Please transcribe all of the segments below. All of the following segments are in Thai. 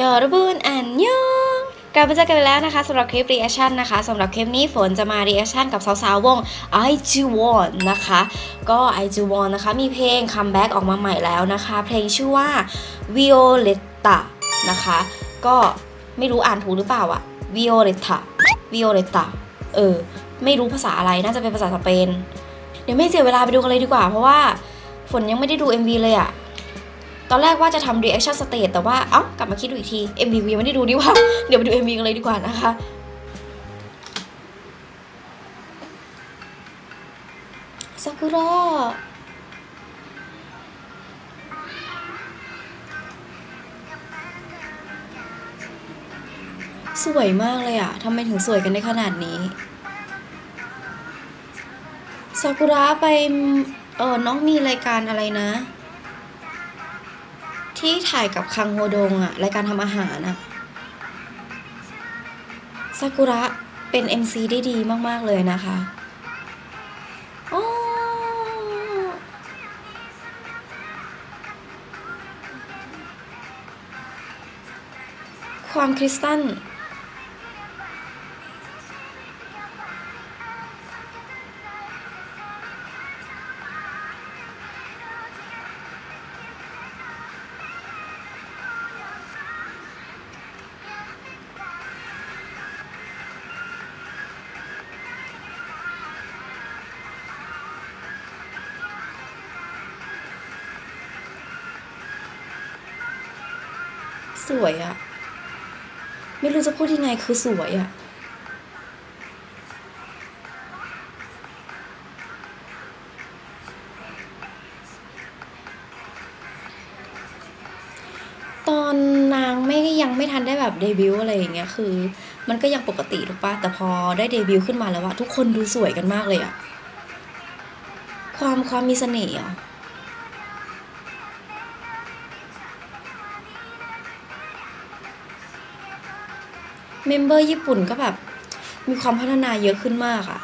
여러분 안녕กลับมาเจอกันแล้วนะคะสำหรับคลิป reaction นะคะสำหรับคลิปนี้ฝนจะมา reaction กับสาวๆวง I G One นะคะ ก็ I G One นะคะ มีเพลง comeback ออกมาใหม่แล้วนะคะ เพลงชื่อว่า Violetta นะคะ ก็ไม่รู้อ่านถูกหรือเปล่าอะ Violetta Violetta เออ ไม่รู้ภาษาอะไรน่าจะเป็นภาษาสเปน เดี๋ยวไม่เสียเวลาไปดูกันเลยดีกว่า เพราะว่าฝนยังไม่ได้ดู MV เลยอะ ตอนแรกว่าจะทำ reaction stage แต่ว่า เอ้า กลับมาคิดดูอีกที MV ยังไม่ได้ดูดีว่า เดี๋ยวไปดู MV กันเลยดีกว่านะคะซากุระสวยมากเลยอะทำไมถึงสวยกันได้ขนาดนี้ซากุระไป เออน้องมีรายการอะไรนะ ที่ถ่ายกับคังโฮดงอะรายการทำอาหารอะซากุระเป็น MC ได้ดีมาก ๆ เลยนะคะอ๋อความคริสตัน สวยอะไม่รู้จะพูดยังไงคือสวยอะตอนนางไม่ยังไม่ทันได้แบบเดบิวต์อะไรอย่างเงี้ยคือ มันก็ยังปกติถูกปะแต่พอได้เดบิวต์ขึ้นมาแล้วอะทุกคนดูสวยกันมากเลยอะความความมีเสน่ห์อะ member ญี่ปุ่นก็แบบ มีความพัฒนาเยอะขึ้นมากอะ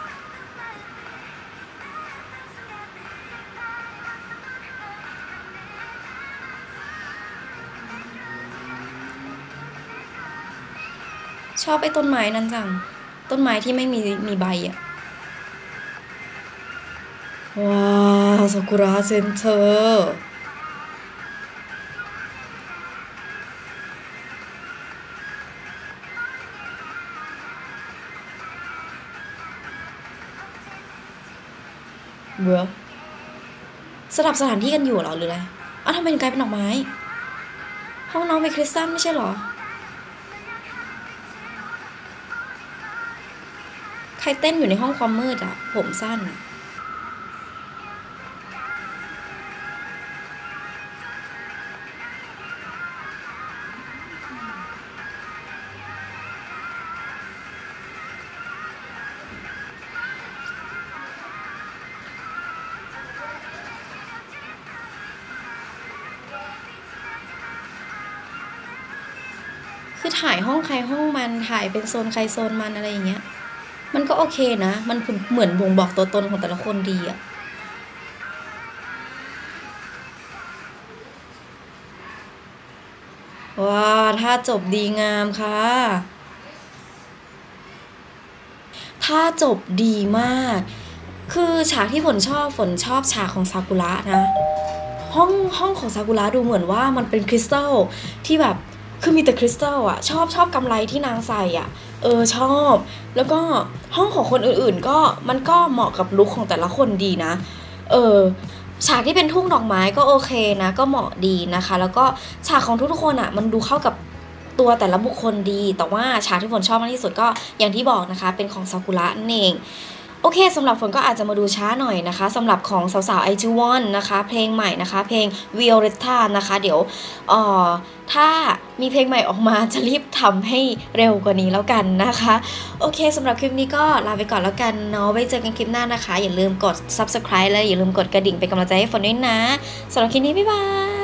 ชอบไอ้ต้นไม้นั้นจัง ต้นไม้ที่ไม่มีมีใบอะว้าวซากุระ center เบื่อสลับสถานที่กันอยู่เหรอหรืออะไรอ้าวทำไมถึงกลายเป็นดอกไม้ ห้องน้องเป็นคริสตัลไม่ใช่เหรอ ใครเต้นอยู่ในห้องความมืดอะผมสั้นอะ คือถ่ายห้องใครห้องมันถ่ายเป็นโซนใครโซนมันอะไรอย่างเงี้ย มันก็โอเคนะ มันเหมือนบ่งบอกตัวตนของแต่ละคนดีอะว้าถ้าจบดีงามค่ะ ถ้าจบดีมาก คือฉากที่ฝนชอบฝนชอบฉากของซากุระนะ ห้องห้องของซากุระดูเหมือนว่ามันเป็นคริสตัลที่แบบ คือมีแต่คริสตัลอะชอบชอบกำไรที่นางใส่อะเออชอบ แล้วก็ห้องของคนอื่นๆ ก็มันก็เหมาะกับลุคของแต่ละคนดีนะ เออฉากที่เป็นทุ่งดอกไม้ก็โอเคนะ ก็เหมาะดีนะคะ แล้วก็ฉากของทุกๆคนอะมันดูเข้ากับตัวแต่ละบุคคลดี แต่ว่าฉากที่ฝนชอบมากที่สุดก็อย่างที่บอกนะคะ เป็นของซากุระนั่นเอง โอเคสำหรับฝนก็อาจจะมาดูช้าหน่อยนะคะสำหรับของสาวๆไอจูวอนนะคะ เพลงใหม่นะคะ เพลง Violetta นะคะ เดี๋ยวเอ่อถ้ามีเพลงใหม่ออกมาจะรีบทำให้เร็วกว่านี้แล้วกันนะคะ โอเคสำหรับคลิปนี้ก็ลาไปก่อนแล้วกันเนาะไว้เจอกันคลิปหน้านะคะ อย่าลืมกด subscribe และอย่าลืมกดกระดิ่งเป็นกำลังใจให้ฝนด้วยนะสำหรับคลิปนี้บ๊ายบาย